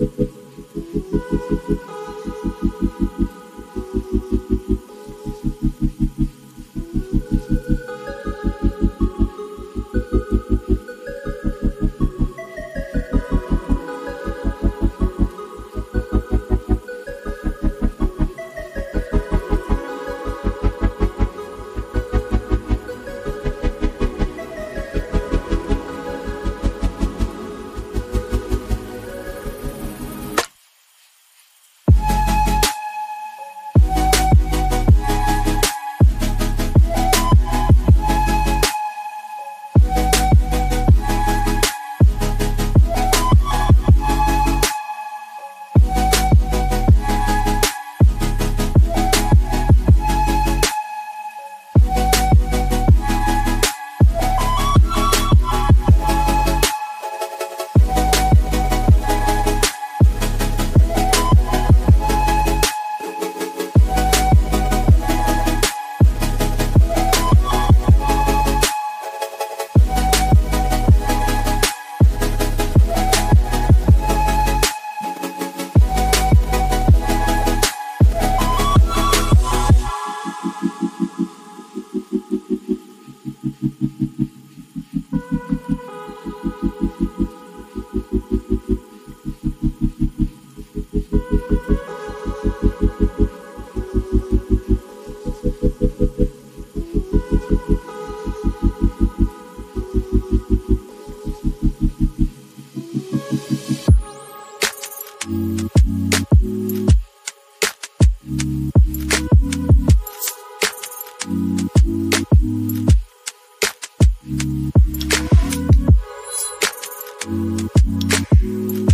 Gracias. Peace.